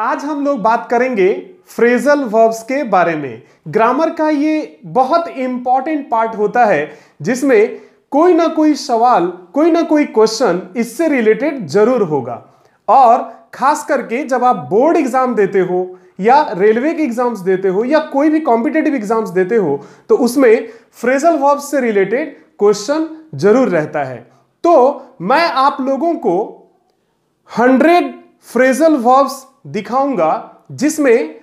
आज हम लोग बात करेंगे फ्रेजल वर्ब्स के बारे में। ग्रामर का ये बहुत इंपॉर्टेंट पार्ट होता है, जिसमें कोई ना कोई सवाल, कोई ना कोई क्वेश्चन इससे रिलेटेड ज़रूर होगा। और खास करके जब आप बोर्ड एग्ज़ाम देते हो, या रेलवे के एग्ज़ाम्स देते हो, या कोई भी कॉम्पिटेटिव एग्ज़ाम्स देते हो तो उसमें फ्रेजल वर्ब्स से रिलेटेड क्वेश्चन ज़रूर रहता है। तो मैं आप लोगों को हंड्रेड फ्रेजल वर्ब्स दिखाऊँगा, जिसमें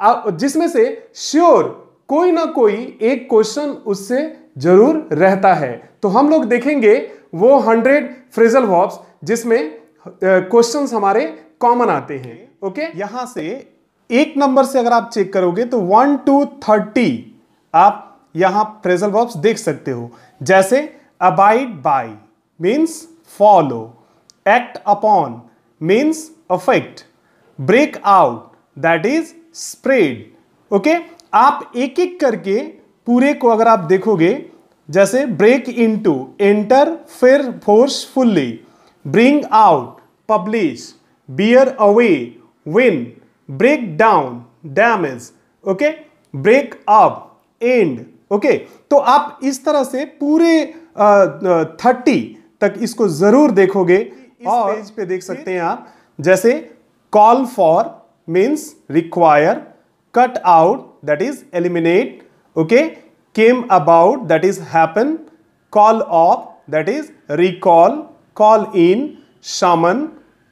जिसमें से श्योर कोई ना कोई एक क्वेश्चन उससे ज़रूर रहता है। तो हम लोग देखेंगे वो हंड्रेड फ्रेजल वॉब्स जिसमें क्वेश्चंस हमारे कॉमन आते हैं। Okay okay? यहाँ से एक नंबर से अगर आप चेक करोगे तो वन टू थर्टी आप यहाँ फ्रेजल वर्ब्स देख सकते हो। जैसे abide by means follow act upon means affect break out that is spread okay आप एक एक करके पूरे को अगर आप देखोगे जैसे ब्रेक इनटू एंटर फिर forcefully bring out publish bear away win break down damage okay break up end okay तो आप इस तरह से पूरे थर्टी तक इसको ज़रूर देखोगे। इस और पेज पे देख सकते हैं आप जैसे call for means require cut out that is eliminate okay came about that is happen call off that is recall call in summon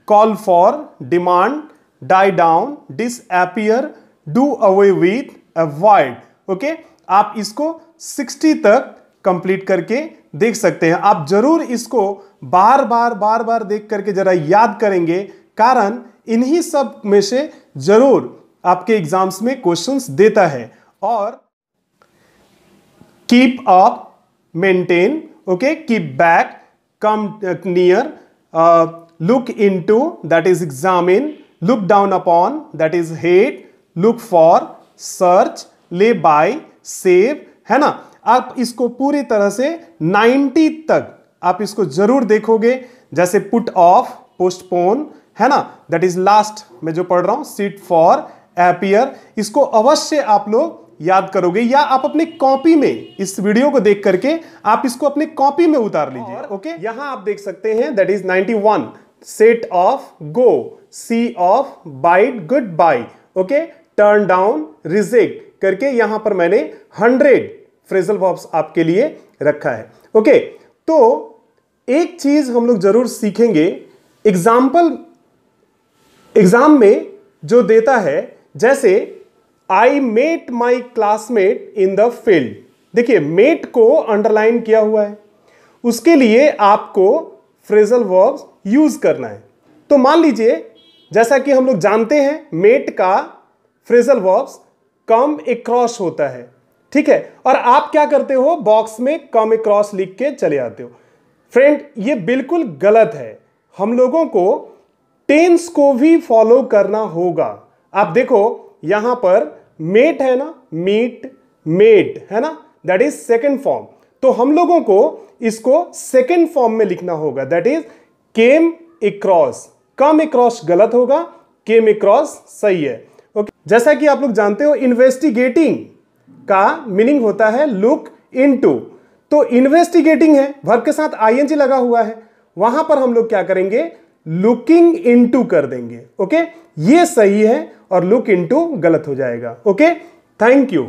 call for demand die down disappear do away with avoid okay आप इसको 60 तक complete करके देख सकते हैं। आप ज़रूर इसको बार बार बार बार देख करके जरा याद करेंगे। कारण इन्हीं सब में से ज़रूर आपके एग्ज़ाम्स में क्वेश्चंस देता है। और keep up maintain okay keep back come near look into that is examine look down upon that is hate look for search lay by save है ना? आप इसको पूरी तरह से 90 तक आप इसको ज़रूर देखोगे। जैसे पुट ऑफ़ पोस्टपोन है ना? दैट इज़ लास्ट मैं जो पढ़ रहा हूँ सीट फॉर एपियर इसको अवश्य आप लोग याद करोगे या आप अपने कॉपी में इस वीडियो को देख करके आप इसको अपने कॉपी में उतार लीजिए ओके यहाँ आप देख सकते हैं that is 91 set off go see off bid goodbye okay turn down reject करके यहाँ पर मैंने 100 फ्रेजल वर्ब्स आपके लिए रखा है ओके okay, तो एक चीज़ हम लोग ज़रूर सीखेंगे एग्ज़ाम्पल एग्ज़ाम में जो देता है, जैसे I met my classmate in the field देखिए मेट को अंडरलाइन किया हुआ है। उसके लिए आपको फ्रेजल वर्ब्स यूज़ करना है। तो मान लीजिए, जैसा कि हम लोग जानते हैं मेट का फ्रेजल वर्ब्स कम एक्रॉस होता है। ठीक है? और आप क्या करते हो? बॉक्स में कम एक्रॉस लिख के चले आते हो। फ्रेंड ये बिल्कुल गलत है। हम लोगों को टेंस को भी फॉलो करना होगा। आप देखो, यहाँ पर मेट है ना? मीट मेट है ना? दैट इज़ सेकेंड फॉर्म तो हम लोगों को इसको सेकेंड फॉर्म में लिखना होगा। That is came across come across गलत होगा। केम एक्रॉस सही है। Okay okay. जैसा कि आप लोग जानते हो इन्वेस्टिगेटिंग का मीनिंग होता है लुक इनटू तो इन्वेस्टिगेटिंग है वर्ब के साथ आईएनजी लगा हुआ है। वहाँ पर हम लोग क्या करेंगे? लुकिंग इनटू कर देंगे ओके ये सही है और लुक इनटू गलत हो जाएगा ओके थैंक यू